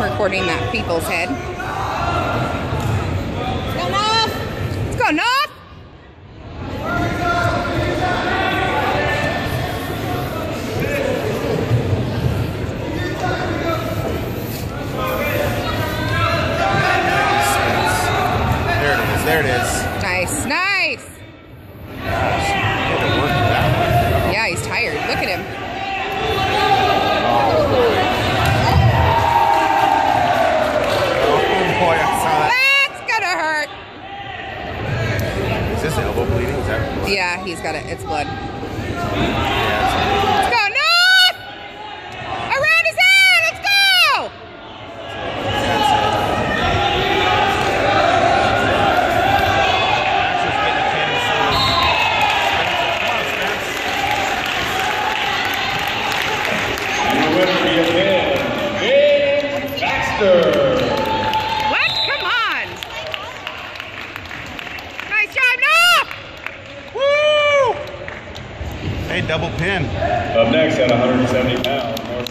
recording that people's head. Let's go, North! There it is. There it is. Nice, nice. This elbow bleeding? Is that blood? Yeah, he's got it. It's blood. Yeah, it's Let's go, North! Around his head! Let's go! Max is getting a Kansas City. Come on, Spence. Your winner for your man, Ben Baxter. Hey, double pin. Up next at 170 pounds, North